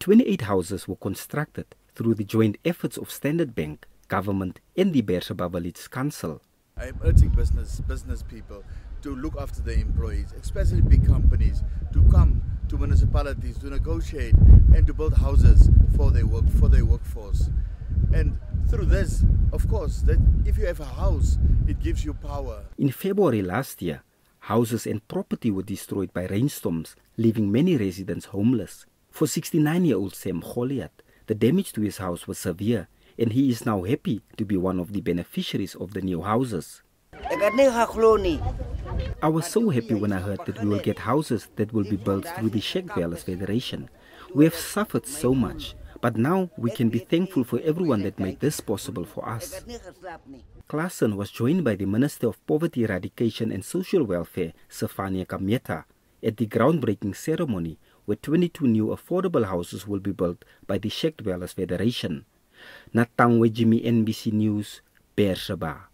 28 houses were constructed through the joint efforts of Standard Bank, government, and the Berseba Council. I am urging business business people to look after their employees, especially big companies, to come to municipalities to negotiate and to build houses for their work for their workforce. And through this, of course, that if you have a house, it gives you power. In February last year, houses and property were destroyed by rainstorms, leaving many residents homeless. For 69-year-old Sam Goliath, the damage to his house was severe, and he is now happy to be one of the beneficiaries of the new houses. I was so happy when I heard that we will get houses that will be built through the Shack Dwellers Federation. We have suffered so much, but now we can be thankful for everyone that made this possible for us. Klazen was joined by the Minister of Poverty Eradication and Social Welfare, Zephania Kameeta, at the groundbreaking ceremony where 22 new affordable houses will be built by the Shack Dwellers Federation. Natangwe Jimmy NBC News, Berseba.